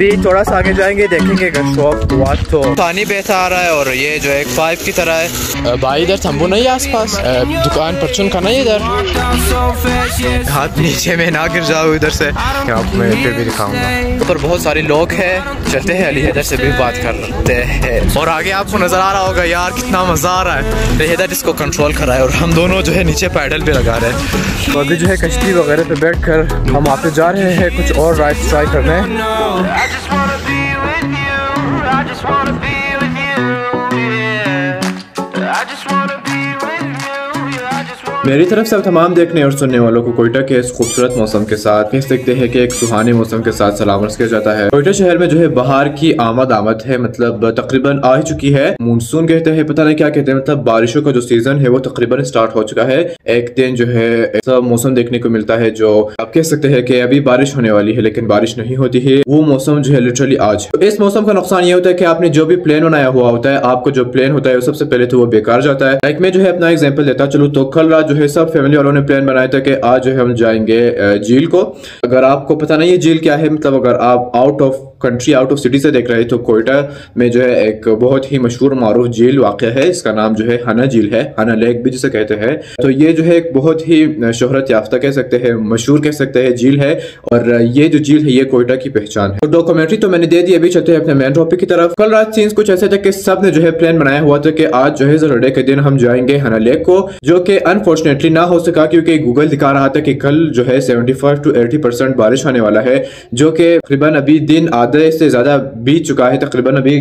भी थोड़ा सा आगे जाएँगे देखेंगे अगर शो ऑफ़ तो। पानी बहता आ रहा है और ये जो एक पाइप की तरह है। भाई इधर थम्बू नहीं है आसपास? दुकान परचून का नहीं इधर? हाथ नीचे में ना गिर जाओ इधर से। क्या मैं फिर भी दिखाऊँगा। ऊपर बहुत सारे लोग हैं। चलते हैं अली इधर से भी बात करते हैं। और आगे आपको नज़र आ रहा होगा यार कितना मज़ा आ रहा है। इधर इसको कंट्रोल करा है और हम दोनों जो है नीचे पैडल पे लगा रहे हैं। तो अभी जो है कश्ती वगैरह पे बैठ कर हम आप जा रहे हैं कुछ और राइड ट्राई करने। I just wanna मेरी तरफ़ से तमाम देखने और सुनने वालों को कोयटा के इस खूबसूरत मौसम के साथ कह सकते हैं कि एक सुहाने मौसम के साथ सलाम किया जाता है। कोयटा शहर में जो है बाहर की आमद आमद है मतलब तकरीबन आ ही चुकी है। मानसून कहते हैं, पता नहीं क्या कहते हैं मतलब बारिशों का जो सीज़न है वो तकरीबन स्टार्ट हो चुका है। एक दिन जो है ऐसा मौसम देखने को मिलता है जो आप कह सकते हैं कि अभी बारिश होने वाली है, लेकिन बारिश नहीं होती है। वो मौसम जो है लिटरली आज। तो इस मौसम का नुकसान ये होता है कि आपने जो भी प्लान बनाया हुआ होता है, आपको जो प्लान होता है सबसे पहले तो वो बेकार जाता है। लाइक मैं जो है अपना एग्ज़ाम्पल देता चलो तो कल रात जो है, सब फैमिली वालों ने प्लान बनाया था कि आज जो है हम जाएँगे झील को। अगर आपको पता नहीं है झील क्या है मतलब अगर आप out of country out of city से देख रहे हैं तो कोयटा में जो है एक बहुत ही मशहूर मारूफ झील वाक़ है। इसका नाम जो है हना झील है, हना लेक भी जिसे कहते हैं। तो ये जो है एक बहुत ही शोहरत याफ्ता कह सकते हैं, मशहूर कह सकते हैं झील है और ये जो झील है, ये कोयटा की पहचान है। तो डॉक्यूमेंट्री तो मैंने दे दी, अभी चलते हैं अपने मेन टॉपिक की तरफ़। कल रात सीन्स कुछ ऐसे थे कि सबने जो है प्लान बनाया हुआ था कि आज जो है जरडे के दिन हम जाएँगे हना लेक को, जो कि अनफॉर्चुनेटली ना हो सका, क्योंकि गूगल दिखा रहा था कि कल जो है seventy five to eighty percent बारिश होने वाला है, जो कि तकरीबन अभी दिन आधे से ज़्यादा बीत चुका है तकरीबन अभी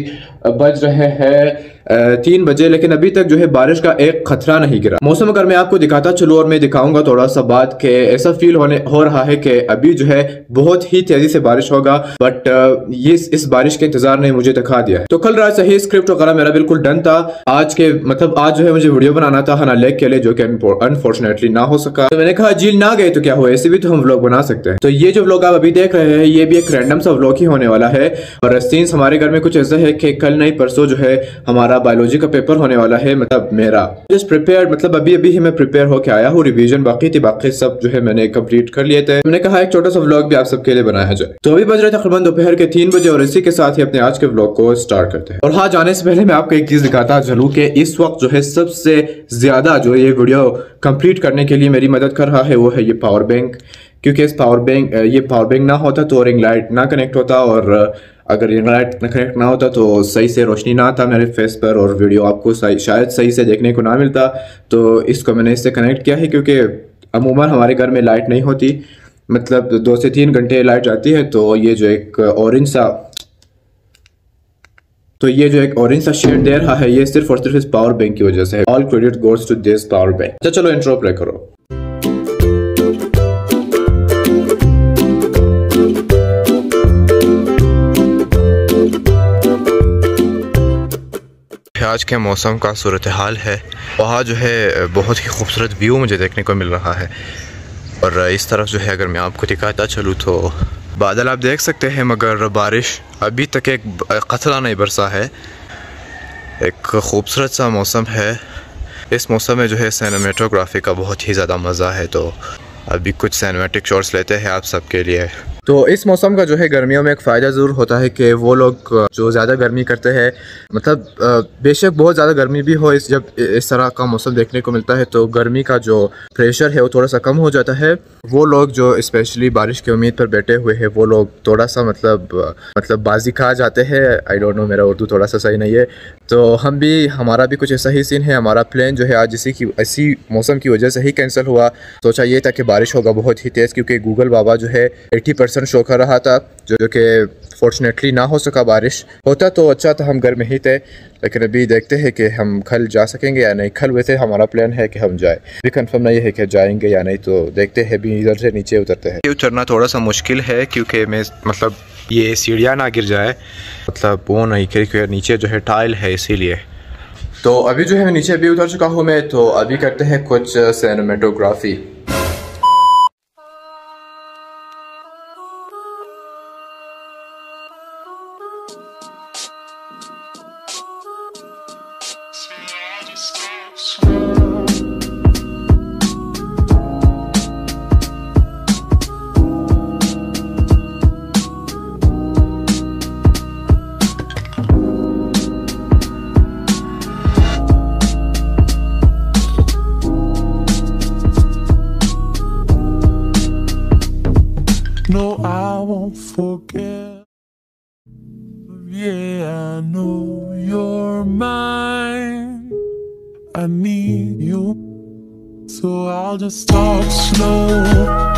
बज रहे हैं तीन बजे, लेकिन अभी तक जो है बारिश का एक खतरा नहीं गिरा। मौसम अगर मैं आपको दिखाता, चलूँ और मैं दिखाऊँगा थोड़ा सा बात के, ऐसा फील होने, हो रहा है कि अभी जो है बहुत ही तेज़ी से बारिश होगा बट ये इस बारिश के इंतज़ार ने मुझे दिखा दिया तो कल रात सही स्क्रिप्ट वगैरह मेरा बिल्कुल डन था। आज के मतलब आज जो है मुझे वीडियो बनाना था हना लेक के लिए, जो कि अनफॉर्चुनेटली ना हो सका। तो मैंने कहा झील ना गए तो क्या हुआ? ऐसे भी तो हम व्लॉग बना सकते हैं। तो ये जो व्लॉग आप अभी देख रहे हैं, ये भी एक रैंडम सा व्लॉग ही होने वाला है। और सीन्स हमारे घर में कुछ ऐसा है कि कल नहीं, परसों जो है हमारा बायोलॉजी का पेपर होने वाला है मतलब मेरा। जस्ट प्रिपेयर मतलब अभी अभी ही मैं प्रिपेयर होकर आया हूँ रिवीजन बाकी थी, बाकी सब जो है मैंने कंप्लीट कर लिए थे। मैंने कहा, एक छोटा सा व्लॉग भी आप सबके लिए बनाया जाए। तो अभी बज रहे तकरीबन दोपहर के तीन बजे और इसी के साथ ही अपने आज के व्लॉग को स्टार्ट करते हैं। और हाँ जाने से पहले मैं आपको एक चीज़ दिखाता चलूँ की इस वक्त जो है सबसे ज़्यादा जो ये वीडियो कंप्लीट करने के लिए मेरी मदद कर रहा है, वो है ये पावर बैंक क्योंकि इस पावर बैंक ये पावर बैंक ना होता तो रिंग लाइट ना कनेक्ट होता और अगर रिंग लाइट कनेक्ट ना होता तो सही से रोशनी ना आता मेरे फेस पर और वीडियो आपको सही शायद सही से देखने को ना मिलता। तो इसको मैंने इससे कनेक्ट किया है क्योंकि अमूमन हमारे घर में लाइट नहीं होती। मतलब दो से तीन घंटे लाइट जाती है तो ये जो एक ऑरेंज सा तो ये जो एक ऑरेंज सा शेड दे रहा है, ये सिर्फ़ और सिर्फ़ इस पावर बैंक की वजह से all credit goes to this power bank अच्छा चलो इंट्रो प्ले करो। आज के मौसम का सूरत हाल है। वहाँ जो है, बहुत ही खूबसूरत व्यू मुझे देखने को मिल रहा है। और इस तरफ़ जो है, अगर मैं आपको दिखाता चलूँ तो बादल आप देख सकते हैं, मगर बारिश अभी तक एक कतरा नहीं बरसा है। एक खूबसूरत सा मौसम है। इस मौसम में जो है सैनमेटोग्राफी का बहुत ही ज़्यादा मज़ा है। तो अभी कुछ सैनमेटिक शॉट्स लेते हैं आप सबके लिए। तो इस मौसम का जो है गर्मियों में एक फ़ायदा ज़रूर होता है कि वो लोग जो ज़्यादा गर्मी करते हैं मतलब बेशक बहुत ज़्यादा गर्मी भी हो इस, जब इस तरह का मौसम देखने को मिलता है तो गर्मी का जो प्रेशर है वो थोड़ा सा कम हो जाता है। वो लोग जो स्पेशली बारिश की उम्मीद पर बैठे हुए हैं, वो लोग थोड़ा सा मतलब मतलब बाजी खा जाते हैं। आई डोंट नो मेरा उर्दू थोड़ा सा सही नहीं है। तो हम भी, हमारा भी कुछ ऐसा ही सीन है, हमारा प्लान जो है आज इसी की, इसी मौसम की वजह से ही कैंसिल हुआ। सोचा ये था कि बारिश होगा बहुत ही तेज़, क्योंकि गूगल बाबा जो है एट्टी परसेंट शो कर रहा था, जो जो कि फॉर्चुनेटली ना हो सका बारिश। होता तो अच्छा था, हम घर में ही थे, लेकिन अभी देखते हैं कि हम कल जा सकेंगे या नहीं। कल वैसे हमारा प्लान है कि हम जाए। अभी कंफर्म नहीं है कि जाएँगे या नहीं तो देखते हैं, अभी इधर से नीचे उतरते हैं। उतरना थोड़ा सा मुश्किल है, क्योंकि मैं मतलब ये सीढ़ियाँ ना गिर जाए मतलब वो नहीं क्योंकि नीचे जो है टाइल है इसीलिए। तो अभी जो है नीचे भी उतर चुका हूँ मैं तो अभी करते हैं कुछ cinematography I'll just talk slow.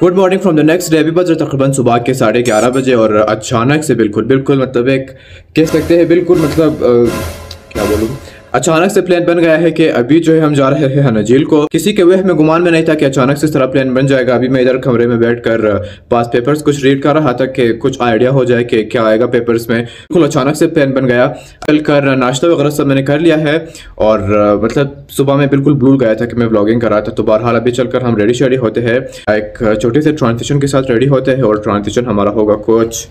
Good morning from the next day अभी बज रहे तकरीबन सुबह के साढ़े ग्यारह बजे और अचानक से बिल्कुल बिल्कुल मतलब एक कह सकते हैं बिल्कुल मतलब आ, क्या बोलूँ? अचानक से प्लान बन गया है कि अभी जो है हम जा रहे हैं हनझील को। किसी के वह में गुमान में नहीं था कि अचानक से तरह प्लान बन जाएगा। अभी मैं इधर कमरे में बैठकर अ, पास पेपर्स कुछ रीड कर रहा था कि कुछ आइडिया हो जाए कि क्या आएगा पेपर्स में। बिल्कुल अचानक से प्लान बन गया। कल कर नाश्ता वगैरह सब मैंने कर लिया है और मतलब सुबह में बिल्कुल भूल गया था कि मैं ब्लॉगिंग कर रहा था। तो बहरहाल अभी चलकर हम रेडी शेडी होते हैं। एक छोटे से ट्रांजिशन के साथ रेडी होते हैं और ट्रांजिशन हमारा होगा कुछ।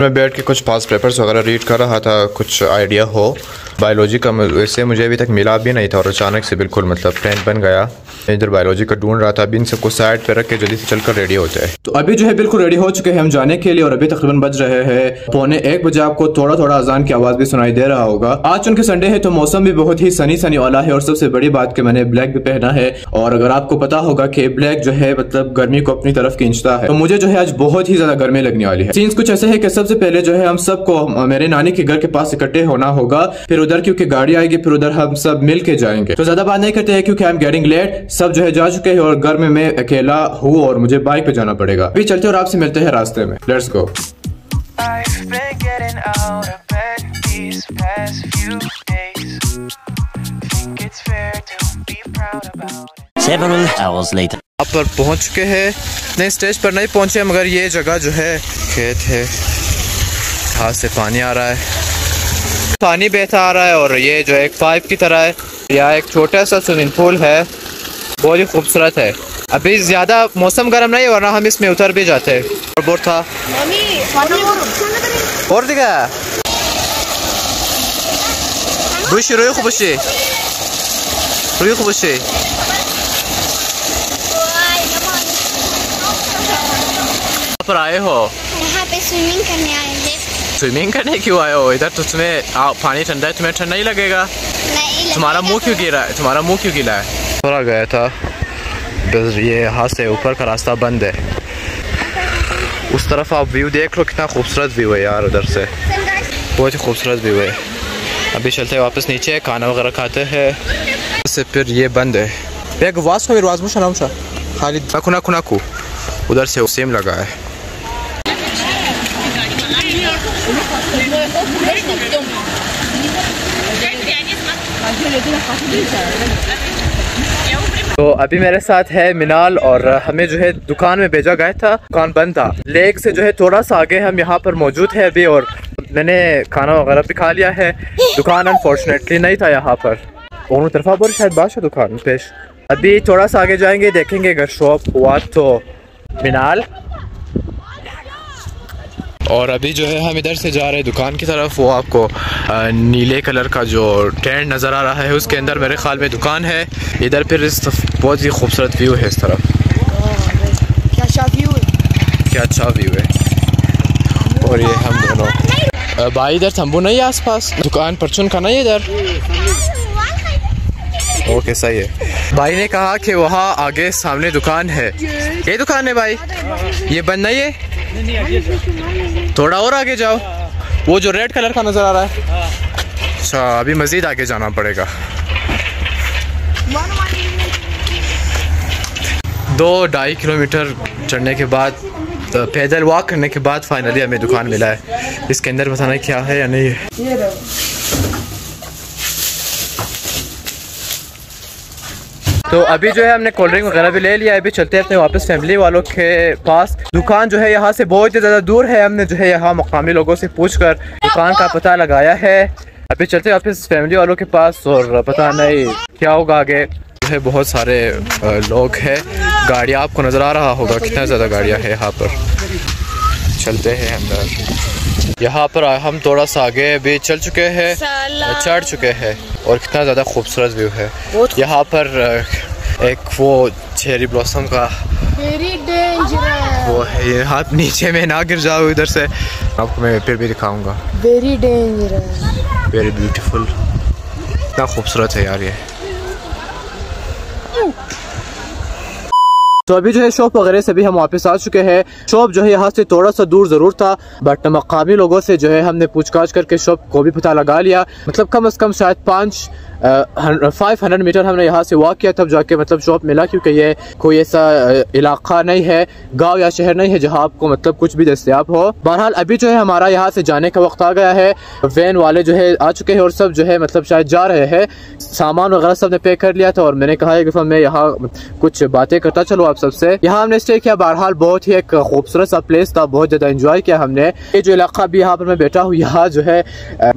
मैं बैठ के कुछ पास पेपर्स वगैरह रीड कर रहा था, कुछ आइडिया हो। बायोलॉजी का वैसे मुझे अभी तक मिला भी नहीं था और अचानक से बिल्कुल मतलब प्लान बन गया। इधर बायोलॉजी का ढूंढ रहा था, अभी इन सबको साइड पे रख के जल्दी से चलकर रेडी होते हैं तो अभी जो है बिल्कुल रेडी हो चुके हैं हम जाने के लिए और अभी तकरीबन बज रहे हैं। पौने एक बजे आपको थोड़ा थोड़ा अजान की आवाज़ भी सुनाई दे रहा होगा। आज चूँकि संडे है तो मौसम भी बहुत ही सनी सनी वाला है और सबसे बड़ी बात कि मैंने ब्लैक भी पहना है और अगर आपको पता होगा कि ब्लैक जो है मतलब गर्मी को अपनी तरफ़ खींचता है तो मुझे जो है आज बहुत ही ज़्यादा गर्मी लगने वाली है। सीन्स कुछ ऐसे है कि सबसे पहले जो है हम सबको मेरे नानी के घर के पास इकट्ठे होना होगा। फिर उधर क्योंकि गाड़ी आएगी फिर उधर हम सब मिल के जाएँगे। तो ज़्यादा बात नहीं करते हैं क्योंकि आई एम गेटिंग लेट सब जो है जा चुके हैं और घर में मैं अकेला हूँ और मुझे बाइक पे जाना पड़ेगा। अभी चलते और आपसे मिलते हैं रास्ते में। Let's go. Several hours later. पर पहुँच चुके हैं। नहीं स्टेज पर नहीं पहुँचे मगर ये जगह जो है खेत है। घास से पानी आ रहा है। पानी बहता आ रहा है और ये जो एक पाइप की तरह है यहाँ एक छोटा सा स्विमिंग पूल है बहुत ही खूबसूरत है। अभी ज़्यादा मौसम गर्म नहीं वरना हम इसमें उतर भी जाते हैं। और बोर था। और दिखा। बुशी रोई खुबशी रोई खुबशी पर आए हो? यहाँ पे स्विमिंग करने आए। स्विमिंग करने क्यों आए हो? इधर तो तुम्हें आ, पानी ठंडा है तुम्हें ठंडा ही लगेगा। नहीं तुम्हारा मुँह क्यों गिरा है? तुम्हारा मुँह क्यों गिला है? थोड़ा गया था बस ये यहाँ से ऊपर का रास्ता बंद है। उस तरफ़ आप व्यू देख लो कितना खूबसूरत व्यू है यार उधर से। बहुत ही खूबसूरत व्यू है। अभी चलते हैं वापस नीचे खाना वगैरह खाते हैं। उससे फिर ये बंद है। एक वास को वाज मुशा नाम खाली खुना खुना को उधर से सेम लगा है। तो अभी मेरे साथ है मिनाल और हमें जो है दुकान में भेजा गया था, दुकान बंद था। लेक से जो है थोड़ा सा आगे हम यहाँ पर मौजूद है अभी और मैंने खाना वगैरह भी खा लिया है। दुकान अनफॉर्चुनेटली नहीं था यहाँ पर। दोनों तरफा पर शायद बादशाह दुकान, पेश। अभी थोड़ा सा आगे जाएँगे, देखेंगे अगर शॉप हुआ तो। मिनाल और अभी जो है हम इधर से जा रहे हैं दुकान की तरफ़। वो आपको नीले कलर का जो टेंट नज़र आ रहा है उसके अंदर मेरे ख्याल में दुकान है। इधर फिर इस बहुत ही खूबसूरत व्यू है इस तरफ़। क्या अच्छा व्यू है? क्या अच्छा व्यू है। और ये हम दोनों। भाई इधर तंबू नहीं है आसपास? दुकान परचून का नहीं है इधर? ओके सही है। भाई ने कहा कि वहाँ आगे सामने दुकान है। ये दुकान है भाई। ये बंद नहीं है? थोड़ा और आगे जाओ। वो जो रेड कलर का नज़र आ रहा है। अच्छा अभी मजीद आगे जाना पड़ेगा। दो ढाई किलोमीटर चढ़ने के बाद पैदल वॉक करने के बाद फाइनली हमें दुकान मिला है। इसके अंदर बताना क्या है या नहीं? है तो अभी जो है हमने कोल्ड ड्रिंक वगैरह भी ले लिया अभी चलते हैं अपने वापस फैमिली वालों के पास। दुकान जो है यहाँ से बहुत ही ज़्यादा दूर है। हमने जो है यहाँ मकामी लोगों से पूछकर दुकान का पता लगाया है। अभी चलते हैं वापस फैमिली वालों के पास और पता नहीं क्या होगा आगे। जो है बहुत सारे लोग हैं। गाड़ी आपको नज़र आ रहा होगा। कितना ज़्यादा गाड़ियाँ है यहाँ पर। चलते हैं अंदर। यहाँ पर हम थोड़ा सा आगे भी चल चुके हैं। चढ़ चुके हैं और कितना ज़्यादा खूबसूरत व्यू है। यहाँ पर एक वो चेरी ब्लॉसम का वो है ये हाथ नीचे में ना गिर जाओ इधर से। आपको मैं फिर भी दिखाऊँगा। वेरी डेंजरस वेरी ब्यूटीफुल इतना खूबसूरत है यार ये। तो अभी जो है शॉप वगैरह से भी हम वापस आ चुके हैं। शॉप जो है यहाँ से थोड़ा सा दूर ज़रूर था बट मकामी लोगों से जो है हमने पूछताछ करके शॉप को भी पता लगा लिया। मतलब कम अज कम शायद पाँच फाइव हंड्रेड मीटर हमने यहाँ से वॉक किया, तब जाके मतलब शॉप मिला क्योंकि ये कोई ऐसा इलाका नहीं है, गाँव या शहर नहीं है जहाँ आपको मतलब कुछ भी दस्तियाब हो। बहरहाल अभी जो है हमारा यहाँ से जाने का वक्त आ गया है। वैन वाले जो है आ चुके हैं और सब जो है मतलब शायद जा रहे हैं। सामान वगैरह सबने पे कर लिया था और मैंने कहा है कि मैं यहाँ कुछ बातें करता चलो आप सबसे। यहाँ हमने स्टे किया। बहरहाल बहुत ही एक खूबसूरत सा प्लेस था। बहुत ज़्यादा इंजॉय किया हमने। ये जो इलाका भी यहाँ पर मैं बैठा हूँ, यहाँ जो है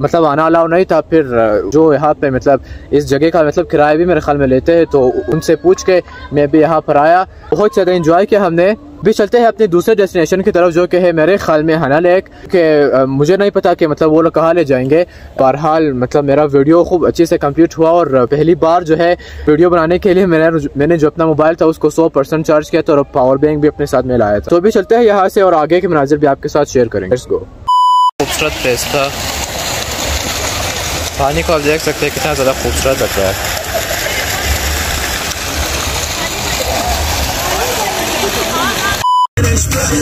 मतलब आना अलाव नहीं था। फिर जो यहाँ पे मतलब इस जगह का मतलब किराया भी मेरे ख्याल में लेते हैं तो उनसे पूछ के मैं भी यहाँ पर आया। बहुत ज़्यादा इंजॉय किया हमने। भी चलते हैं अपने दूसरे डेस्टिनेशन की तरफ़, जो कि है मेरे ख्याल में हना लेक के मुझे नहीं पता कि मतलब वो लोग कहाँ ले जाएँगे। बहरहाल मतलब मेरा वीडियो खूब अच्छे से कंप्लीट हुआ और पहली बार जो है वीडियो बनाने के लिए मैंने मैंने जो अपना मोबाइल था उसको सौ परसेंट चार्ज किया था और पावर बैंक भी अपने साथ में लाया था। तो अभी चलते हैं यहाँ से और आगे के मनाजिर भी आपके साथ शेयर करेंगे। खूबसूरत पानी को आप देख सकते हैं कितना ज़्यादा खूबसूरत लग रहा है।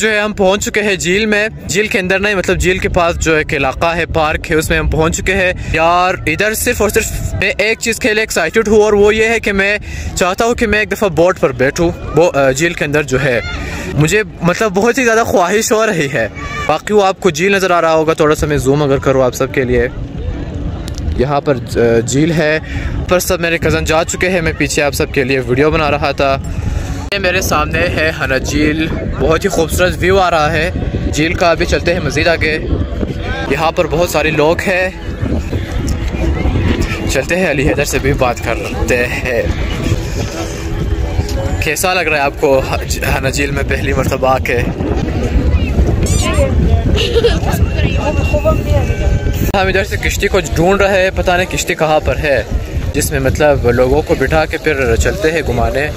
जो है, हम पहुँच चुके हैं झील में। झील के अंदर नहीं मतलब झील के पास जो एक इलाका है, पार्क है, उसमें हम पहुँच चुके हैं। यार, इधर सिर्फ़ और सिर्फ़ मैं एक चीज़ के लिए एक्साइटेड हूँ, और वो ये है कि मैं चाहता हूँ कि मैं एक दफ़ा बोट पर बैठूँ, वो झील के अंदर जो है। मुझे मतलब बहुत ही ज़्यादा ख्वाहिश हो रही है। बाकी वो आपको झील नज़र आ रहा होगा, थोड़ा सा मैं जूम अगर करूँ आप सबके लिए। यहाँ पर झील है, पर सब मेरे कज़न जा चुके हैं, मैं पीछे आप सबके लिए वीडियो बना रहा था। ये मेरे सामने है हना झील। बहुत ही खूबसूरत व्यू आ रहा है। झील का अभी चलते हैं मज़ीद आगे। यहाँ पर बहुत सारे लोग हैं। चलते हैं, अली हैदर से भी बात करते हैं। कैसा लग रहा है आपको हना झील में पहली मरतबा आके हम इधर से किश्ती को ढूंढ रहे हैं, पता नहीं किश्ती कहाँ पर है, जिसमें मतलब लोगों को बिठा के फिर चलते हैं घुमाने।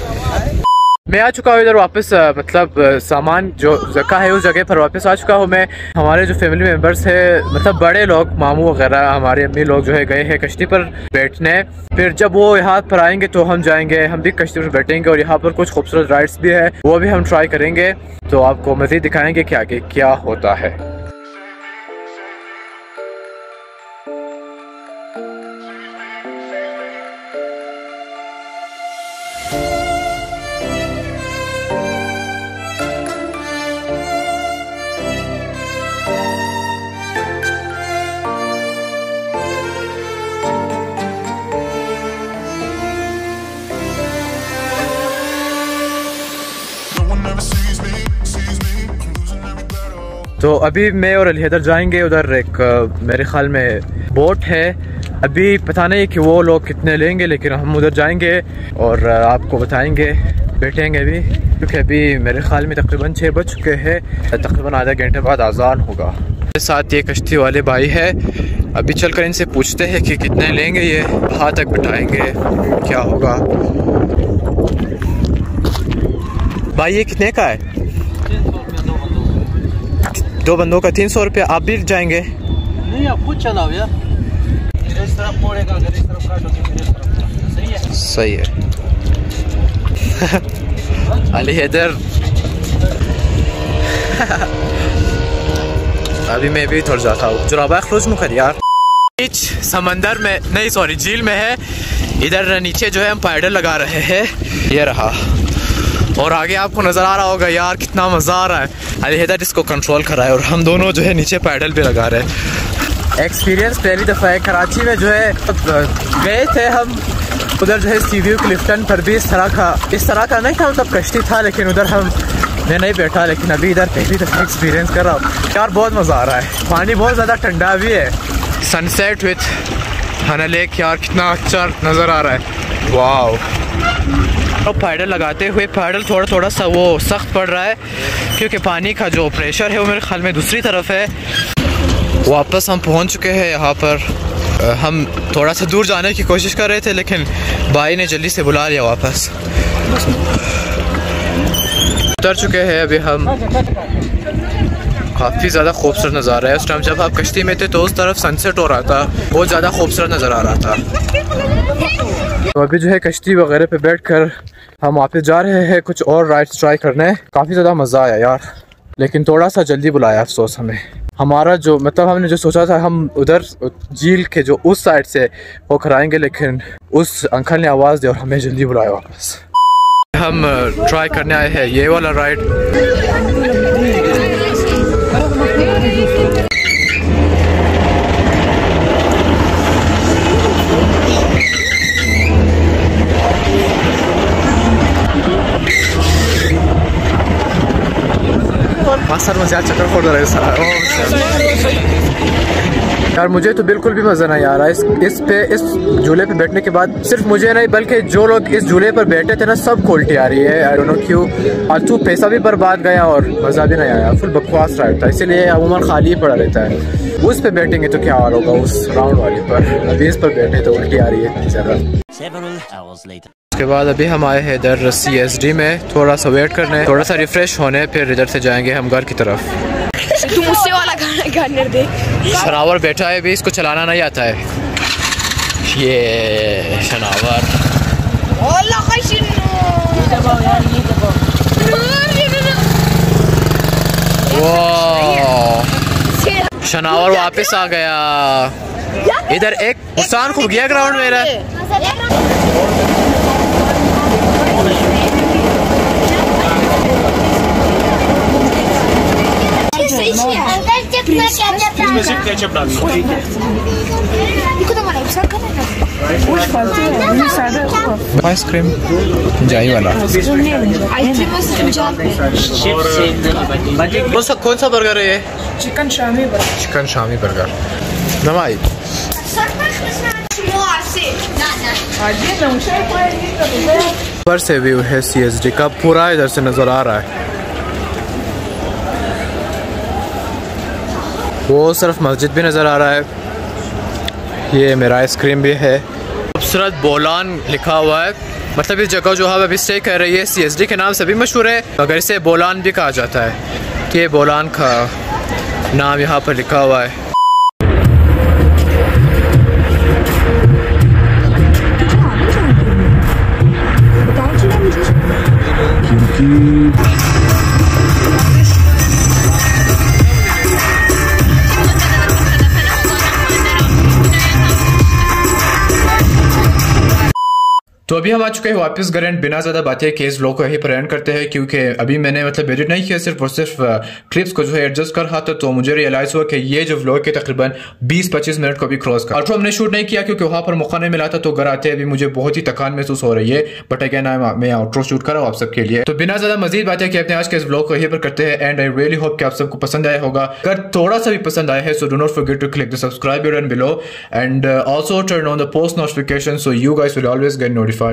मैं आ चुका हूँ इधर वापस मतलब सामान जो जगह है उस जगह पर वापस आ चुका हूँ मैं। हमारे जो फैमिली मेंबर्स है मतलब बड़े लोग, मामू वगैरह, हमारे अम्मी लोग जो है गए हैं कश्ती पर बैठने। फिर जब वो यहाँ पर आएँगे तो हम जाएँगे, हम भी कश्ती पर बैठेंगे और यहाँ पर कुछ खूबसूरत राइड्स भी है, वो भी हम ट्राई करेंगे। तो आपको मज़ीद दिखाएँगे कि आगे क्या होता है। तो अभी मैं और अलहदर जाएँगे उधर, एक मेरे ख्याल में बोट है। अभी पता नहीं कि वो लोग कितने लेंगे, लेकिन हम उधर जाएँगे और आपको बताएँगे, बैठेंगे अभी, क्योंकि अभी मेरे ख्याल में तकरीबन छः बज चुके हैं, तकरीबन आधा घंटे बाद आज़ान होगा। मेरे साथ ये कश्ती वाले भाई है, अभी चलकर इनसे पूछते हैं कि कितने लेंगे ये, कहाँ तक बिठाएँगे, क्या होगा। भाई, ये कितने का है? दो बंदों का तीन सौ रुपया आप भी जाएँगे? नहीं आप खुद चलाओ यार। इस तरफ़ मोड़ेगा अगर इस तरफ़ काटोगे फिर इस तरफ़ सही है? सही है। अली हैदर। अभी मैं भी थोड़ा जाता हूँ। जुराबा खरोज मुखर यार। बीच समंदर में नहीं सॉरी झील में है। इधर नीचे जो है हम पैडल लगा रहे हैं। ये रहा। और आगे आपको नज़र आ रहा होगा यार कितना मज़ा आ रहा है। अली हैदर इसको कंट्रोल कर है और हम दोनों जो है नीचे पैडल भी लगा रहे हैं। एक्सपीरियंस पहली दफ़ा है कराची में जो है गए थे हम उधर जो है सी व्यू क्लिफ्टन पर भी इस तरह का इस तरह का नहीं था मतलब कश्ती था लेकिन उधर हम मैं नहीं बैठा लेकिन अभी इधर पहली दफ़ा एक्सपीरियंस कर रहा हूँ। यार बहुत मज़ा आ रहा है। पानी बहुत ज़्यादा ठंडा भी है। सनसेट विथ हना लेक यार कितना अच्छा नज़र आ रहा है। वाह और पैडल लगाते हुए पैडल थोड़ा थोड़ा सा वो सख्त पड़ रहा है, क्योंकि पानी का जो प्रेशर है वो मेरे ख्याल में दूसरी तरफ़ है। वापस हम पहुँच चुके हैं यहाँ पर। हम थोड़ा सा दूर जाने की कोशिश कर रहे थे, लेकिन भाई ने जल्दी से बुला लिया वापस। उतर चुके हैं अभी हम। काफ़ी ज़्यादा खूबसूरत नज़ारा है। उस टाइम जब आप कश्ती में थे तो उस तरफ़ सनसेट हो रहा था। बहुत ज़्यादा खूबसूरत नज़र आ रहा था। तो अभी जो है कश्ती वगैरह पे बैठ कर हम वापस जा रहे हैं कुछ और राइड्स ट्राई करने। काफ़ी ज़्यादा मज़ा आया यार। लेकिन थोड़ा सा जल्दी बुलाया अफसोस हमें। हमारा जो मतलब हमने जो सोचा था, हम उधर झील के जो उस साइड से वो कराएँगे, लेकिन उस अंकल ने आवाज़ दी और हमें जल्दी बुलाया वापस। हम ट्राई करने आए हैं। ये वाला राइड मास्टर मुझे चक्कर फोड़ रहा है सारा। यार मुझे तो बिल्कुल भी मज़ा नहीं आ रहा। इस इस पे इस झूले पे बैठने के बाद सिर्फ़ मुझे नहीं बल्कि जो लोग इस झूले पर बैठे थे ना सबको उल्टी आ रही है। आई डोंट नो क्यों। फालतू पैसा भी बर्बाद गया और मज़ा भी नहीं आया। फुल बकवास राइड था। इसीलिए अमूमन खाली ही पड़ा रहता है। उस पे बैठेंगे तो क्या हाल होगा? उस राउंड वाली पर। अभी इस पर बैठे तो उल्टी आ रही है. उसके बाद अभी हम आए हैं इधर सी एस डी में। थोड़ा सा वेट करने थोड़ा सा रिफ्रेश होने फिर इधर से जाएँगे हम घर की तरफ़। तुम उससे वाला गाना गाने दे। शनावर बैठा है भी इसको चलाना नहीं आता है। ये शनावर। शनावर वापस आ गया। इधर एक उसान खूब गया ग्राउंड मेरा आइसक्रीम जाई वाला। कौन सा कौन सा बर्गर है ये? Chicken shami burger chicken shami burger नवाई ऊपर से व्यू है सी एस डी का पूरा इधर से नज़र आ रहा है। वो सिर्फ़ मस्जिद भी नज़र आ रहा है। ये मेरा आइसक्रीम भी है। खूबसूरत बोलान लिखा हुआ है। मतलब इस जगह जो हम अभी स्टे कर रही है सी एस डी के नाम से भी मशहूर है मगर इसे बोलान भी कहा जाता है। कि ये बोलान का नाम यहाँ पर लिखा हुआ है। अभी हम आ चुके हैं वापस घर एंड बिना ज़्यादा बातें के इस व्लॉग को यहीं पर एंड करते हैं क्योंकि अभी मैंने मतलब एडिट नहीं किया, सिर्फ़ और सिर्फ़ क्लिप्स को जो है एडजस्ट कर रहा था तो मुझे रियलाइज़ हुआ कि ये जो ब्लॉग है तकरीबन 20-25 मिनट को भी क्रॉस कर आउटरो हमने शूट नहीं किया क्योंकि वहाँ पर मौका नहीं मिला था तो घर आते अभी मुझे बहुत ही थकान महसूस हो रही है। बट अगेन मैं आउटरो शूट कर रहा हूँ आप सबके लिए। तो बिना ज़्यादा मजीद बातें कि अपने आज के इस ब्लॉग को यहीं पर करते हैं एंड आई रियली होप कि आप सबको पसंद आया होगा। अगर थोड़ा सा भी पसंद आया है so do not forget to click the subscribe button below and also turn on the post notification so you guys will always get notified